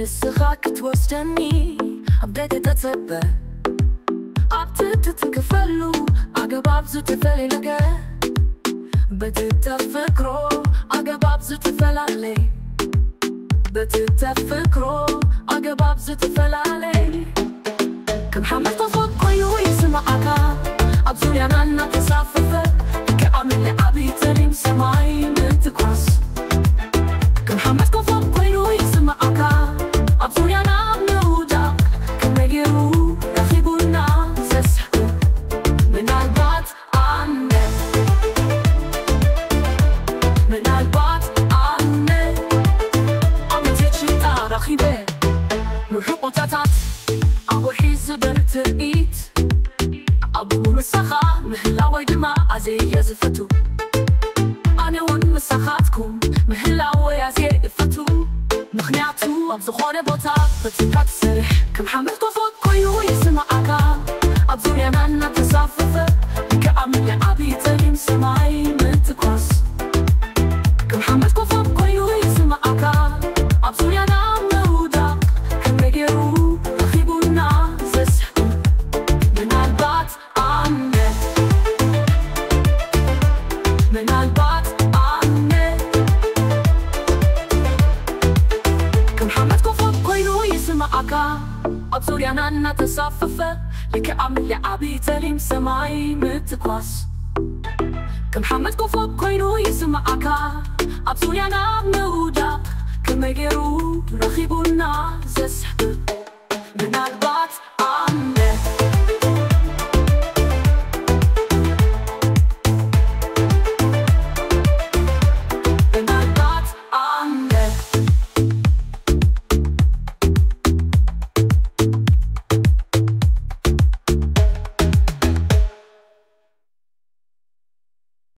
من الصغر كنت واستني بديت أتسبب. عبتت تتكفلو. عقب عبزو تفلي لقى بديت تفكرو عقب عبزو تفل علي بديت أفكرو عقب عبزو تفل علي كم حملت صوت قيوي سمعك. عبزو يا نانا من البعض عنه عم تجي تارخي به نحب وتتعت أبو حيز بالترقيت أبو مسخة مهلا ويدما عزي يزفتو أنا ون مسخاتكم مهلا ويزي يفتو مخنعتو أبزو خونة بوتا بتكات سرح كم حملتو فوق كويو يسمع أكا أبزو يمنى معك أبصر لك أعمل لكأعمل لعبي تليم سماي سماعي كم حمد كفوق كوينو يسمعك أبصر أنا مهودا كما يجرو رخيبنا زسحبك